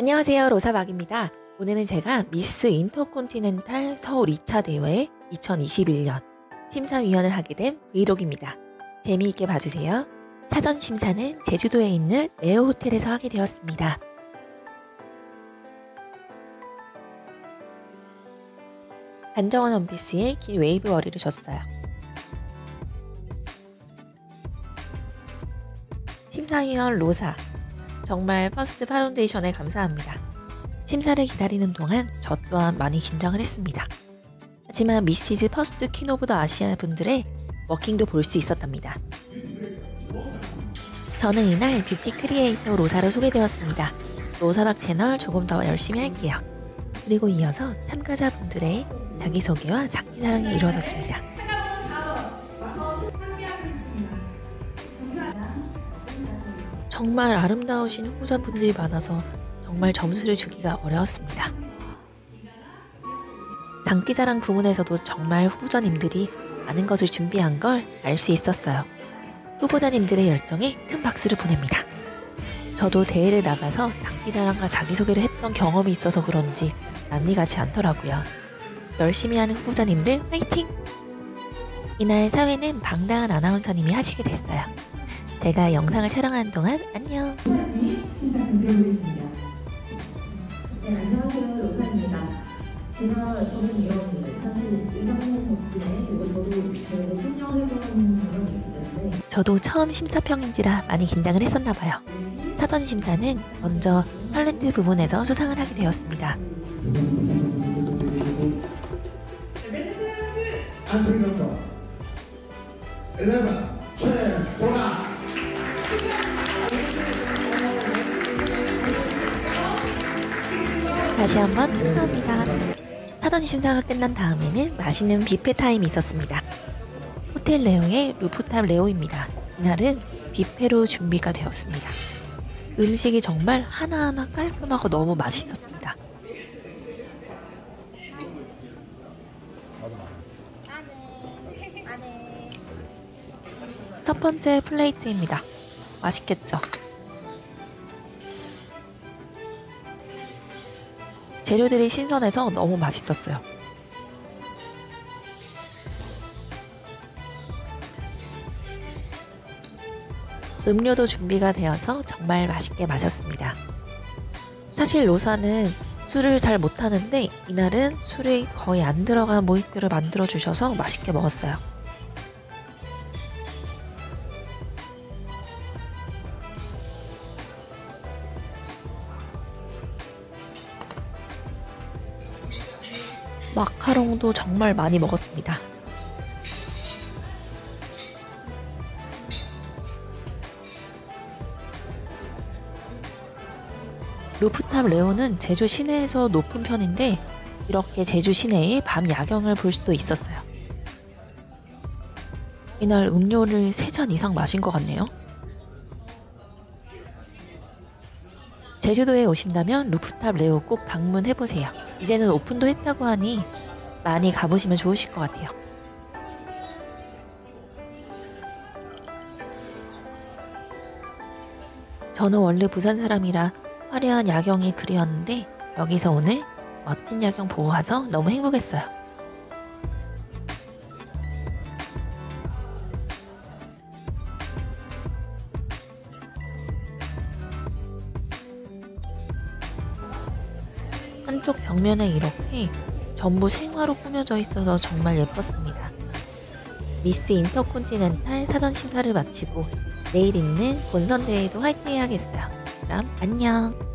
안녕하세요 로사박입니다. 오늘은 제가 미스 인터콘티넨탈 서울 2차 대회 2021년 심사위원을 하게 된 브이로그입니다. 재미있게 봐주세요. 사전 심사는 제주도에 있는 레오 호텔에서 하게 되었습니다. 단정한 원피스에 긴 웨이브 머리를 줬어요. 심사위원 로사 정말 First Foundation에 감사합니다. 심사를 기다리는 동안 저 또한 많이 긴장을 했습니다. 하지만 Mrs. First Queen of the Asia 분들의 워킹도 볼 수 있었답니다. 저는 이날 beauty creator 로사로 소개되었습니다. 로사박 채널 조금 더 열심히 할게요. 그리고 이어서 참가자분들의 자기소개와 자기자랑이 이루어졌습니다. 정말 아름다우신 후보자분들이 많아서 정말 점수를 주기가 어려웠습니다. 장기자랑 부문에서도 정말 후보자님들이 많은 것을 준비한 걸 알 수 있었어요. 후보자님들의 열정에 큰 박수를 보냅니다. 저도 대회를 나가서 장기자랑과 자기소개를 했던 경험이 있어서 그런지 남리같이 않더라고요. 열심히 하는 후보자님들 화이팅! 이날 사회는 방다은 아나운서님이 하시게 됐어요. 제가 영상을 촬영하는 동안 안녕. 로사님 심사 드려보겠습니다. 네, 안녕하세요. 로사입니다. 제가 저는 이런 사실 의상님 덕분에 저도 대회를 참여해본 경험이 있기 때문에 저도 처음 심사평인지라 많이 긴장을 했었나 봐요. 사전 심사는 먼저 탤런트 부문에서 수상을 하게 되었습니다. Number 11, 최보라. 다시 한번 축하합니다. 사전 심사가 끝난 다음에는 맛있는 뷔페 타임이 있었습니다. 호텔 레오의 루프탑 레오입니다. 이날은 뷔페로 준비가 되었습니다. 음식이 정말 하나하나 깔끔하고 너무 맛있었습니다. 첫 번째 플레이트입니다. 맛있겠죠? 재료들이 신선해서 너무 맛있었어요. 음료도 준비가 되어서 정말 맛있게 마셨습니다. 사실 로사는 술을 잘 못하는데 이날은 술이 거의 안 들어간 모히또를 만들어 주셔서 맛있게 먹었어요. 마카롱도 정말 많이 먹었습니다. 루프탑 레오는 제주 시내에서 높은 편인데 이렇게 제주 시내의 밤 야경을 볼 수도 있었어요. 이날 음료를 3잔 이상 마신 것 같네요. 제주도에 오신다면 루프탑 레오 꼭 방문해보세요. 이제는 오픈도 했다고 하니 많이 가보시면 좋으실 것 같아요. 저는 원래 부산 사람이라 화려한 야경이 그리웠는데 여기서 오늘 멋진 야경 보고 가서 너무 행복했어요. 한쪽 벽면에 이렇게 전부 생화로 꾸며져 있어서 정말 예뻤습니다. 미스 인터콘티넨탈 사전 심사를 마치고 내일 있는 본선 대회도 화이팅 해야겠어요. 그럼 안녕.